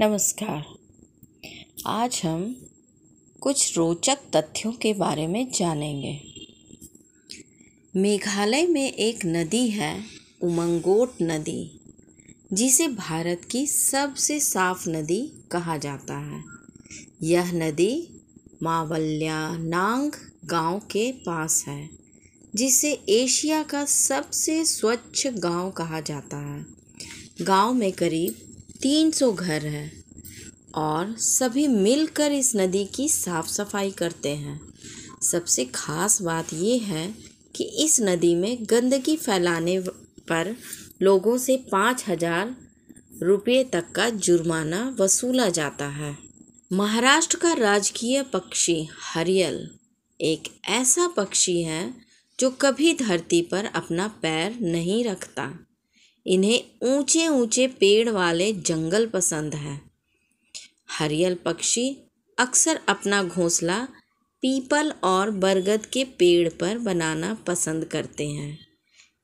नमस्कार। आज हम कुछ रोचक तथ्यों के बारे में जानेंगे। मेघालय में एक नदी है, उमंगोट नदी, जिसे भारत की सबसे साफ़ नदी कहा जाता है। यह नदी मावल्यानांग गाँव के पास है, जिसे एशिया का सबसे स्वच्छ गाँव कहा जाता है। गाँव में करीब तीन सौ घर हैं और सभी मिलकर इस नदी की साफ़ सफ़ाई करते हैं। सबसे ख़ास बात यह है कि इस नदी में गंदगी फैलाने पर लोगों से पाँच हज़ार रुपये तक का जुर्माना वसूला जाता है। महाराष्ट्र का राजकीय पक्षी हरियल एक ऐसा पक्षी है जो कभी धरती पर अपना पैर नहीं रखता। इन्हें ऊँचे ऊँचे पेड़ वाले जंगल पसंद है। हरियल पक्षी अक्सर अपना घोंसला, पीपल और बरगद के पेड़ पर बनाना पसंद करते हैं।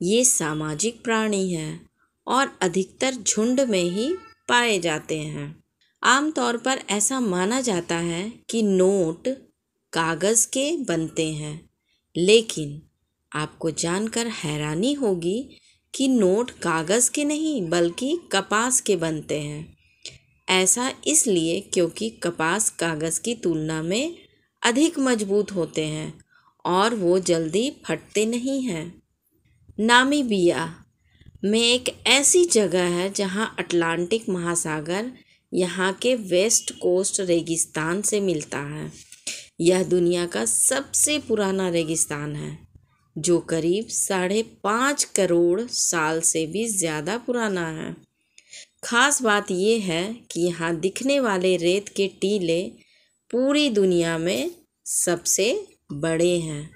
ये सामाजिक प्राणी हैं और अधिकतर झुंड में ही पाए जाते हैं। आमतौर पर ऐसा माना जाता है कि नोट कागज़ के बनते हैं, लेकिन आपको जानकर हैरानी होगी कि नोट कागज़ के नहीं, बल्कि कपास के बनते हैं। ऐसा इसलिए क्योंकि कपास कागज़ की तुलना में अधिक मज़बूत होते हैं और वो जल्दी फटते नहीं हैं। नामीबिया में एक ऐसी जगह है जहाँ अटलांटिक महासागर यहाँ के वेस्ट कोस्ट रेगिस्तान से मिलता है। यह दुनिया का सबसे पुराना रेगिस्तान है। जो करीब साढ़े पाँच करोड़ साल से भी ज़्यादा पुराना है। ख़ास बात यह है कि यहाँ दिखने वाले रेत के टीले पूरी दुनिया में सबसे बड़े हैं।